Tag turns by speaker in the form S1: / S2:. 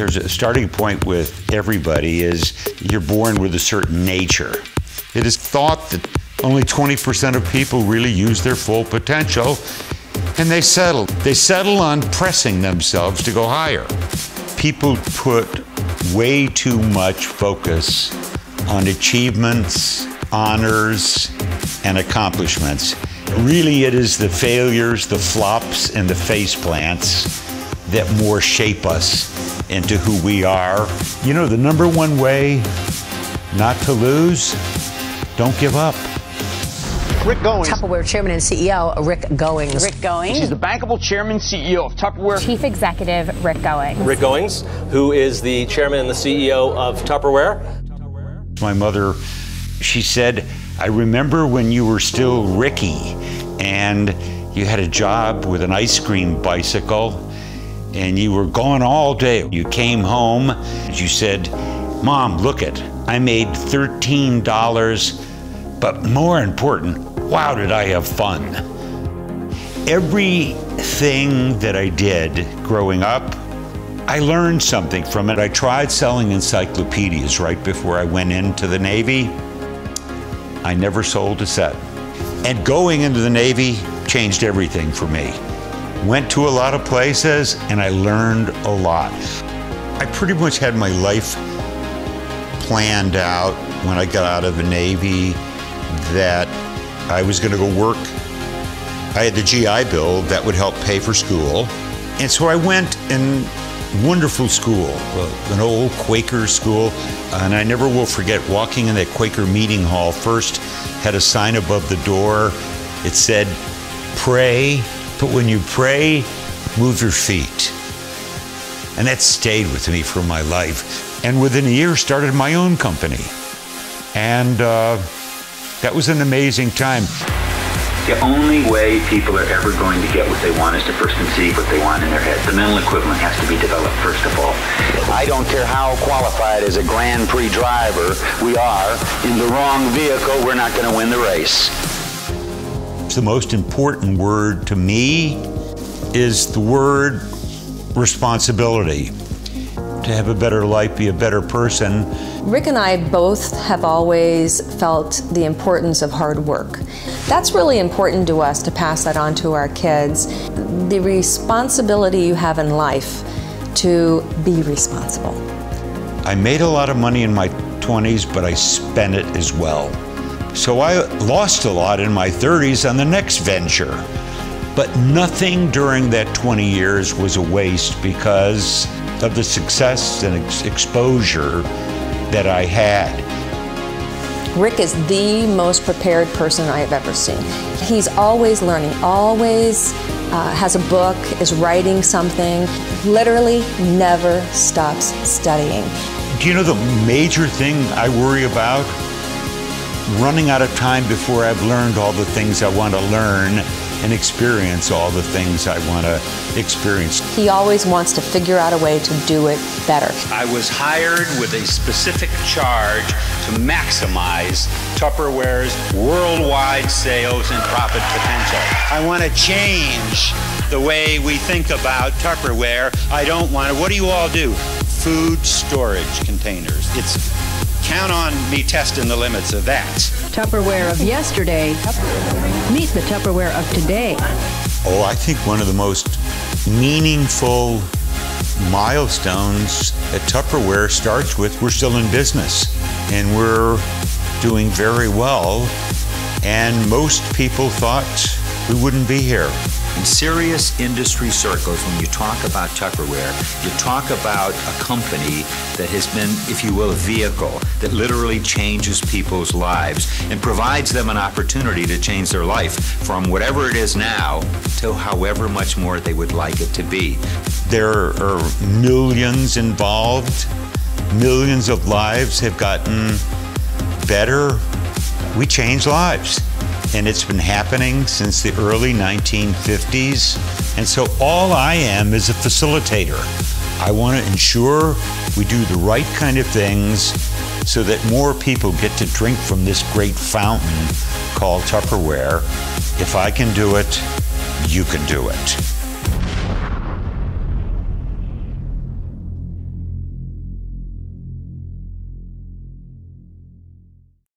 S1: there's a starting point with everybody is you're born with a certain nature. It is thought that only 20% of people really use their full potential and they settle. They settle on pressing themselves to go higher. People put way too much focus on achievements, honors, and accomplishments. Really, it is the failures, the flops, and the face plants that more shape us into who we are. You know, the number one way not to lose, don't give up.
S2: Rick Goings.
S3: Tupperware Chairman and CEO Rick Goings.
S4: Rick Goings.
S2: She's the bankable Chairman CEO of Tupperware.
S4: Chief Executive Rick Goings.
S5: Rick Goings, who is the Chairman and the CEO of Tupperware.
S1: My mother, she said, I remember when you were still Ricky and you had a job with an ice cream bicycle and you were gone all day. You came home and you said, Mom, look it, I made $13, but more important, wow, did I have fun. Everything that I did growing up, I learned something from it. I tried selling encyclopedias right before I went into the Navy. I never sold a set. And going into the Navy changed everything for me. Went to a lot of places and I learned a lot. I pretty much had my life planned out when I got out of the Navy that I was going to go work. I had the GI Bill that would help pay for school. And so I went in wonderful school, uh, an old Quaker school. And I never will forget walking in that Quaker meeting hall. First, had a sign above the door. It said, pray, but when you pray, move your feet. And that stayed with me for my life. And within a year, started my own company. And uh, that was an amazing time.
S6: The only way people are ever going to get what they want is to first conceive what they want in their head. The mental equivalent has to be developed first of all. I don't care how qualified as a Grand Prix driver we are, in the wrong vehicle, we're not going to win the race.
S1: The most important word to me is the word responsibility. To have a better life, be a better person.
S3: Rick and I both have always felt the importance of hard work. That's really important to us to pass that on to our kids. The responsibility you have in life to be responsible.
S1: I made a lot of money in my 20s, but I spent it as well. So I lost a lot in my 30s on the next venture. But nothing during that 20 years was a waste because of the success and ex- exposure that I had.
S3: Rick is the most prepared person I have ever seen. He's always learning, always uh, has a book, is writing something, literally never stops studying.
S1: Do you know the major thing I worry about? Running out of time before I've learned all the things I want to learn and experience all the things I want to experience.
S3: He always wants to figure out a way to do it better.
S7: I was hired with a specific charge to maximize Tupperware's worldwide sales and profit potential. I want to change the way we think about Tupperware. I don't want to. What do you all do? Food storage containers. It's count on me testing the limits of that.
S8: Tupperware of yesterday. Meet the Tupperware of today.
S1: Oh, I think one of the most meaningful milestones that Tupperware starts with we're still in business and we're doing very well. And most people thought we wouldn't be here.
S6: In serious industry circles, when you talk about Tupperware, you talk about a company that has been, if you will, a vehicle that literally changes people's lives and provides them an opportunity to change their life from whatever it is now to however much more they would like it to be.
S1: There are millions involved, millions of lives have gotten better. We change lives and it's been happening since the early 1950s. And so all I am is a facilitator. I want to ensure we do the right kind of things so that more people get to drink from this great fountain called Tupperware. If I can do it, you can do it.